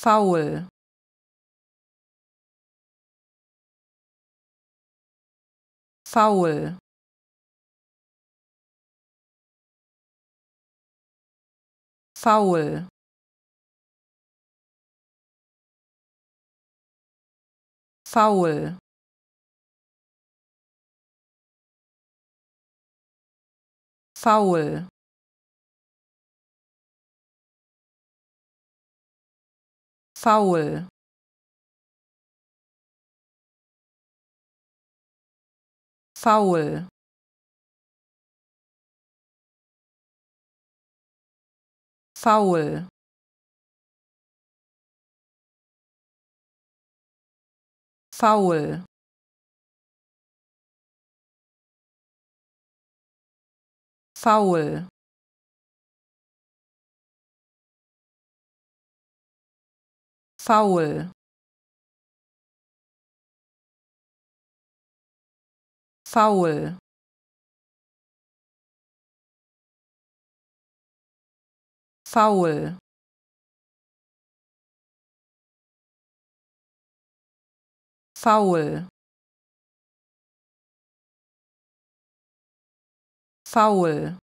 faul. Faul. Faul. Faul. Faul faul. Faul. Faul. Faul. Faul faul. Faul. Faul. Faul. Faul